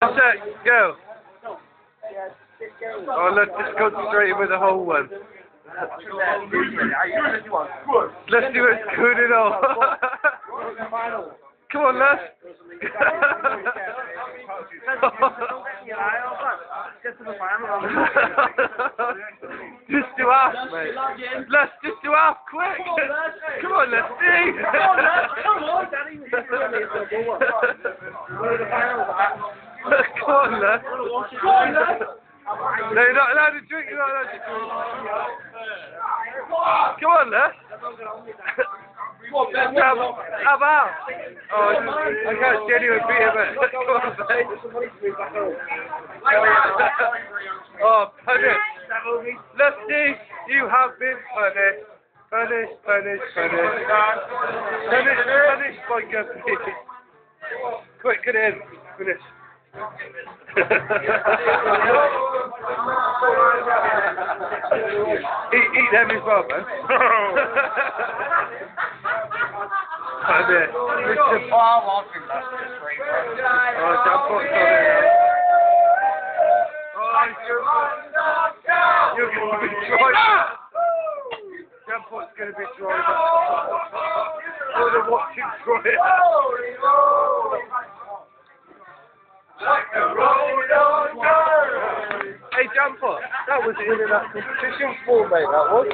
Set, go. Oh, let's just go straight with the whole one. Let's do it good and all. Come on, Les. just do half, mate. Let's just do half quick. Come on, let's see. Come on, Les. No, you're not allowed to drink. You're not allowed to drink. Come on, Les. Have, have out. Oh, I can't see anyone beat him. Come on, mate. Oh, punish. Lefty, you have been punished. Punished, punished, punished. Punished, punished by Guppy. Quick, get in. Finish. Eat, eat them as well, man. Punished. Mr. Oh, I think that's just great. Oh, jump on it. Oh, you're going to be driving. Jump going to be driving. Oh, they're watching driving. Hey, Jumper, that was in that competition for, mate, that was.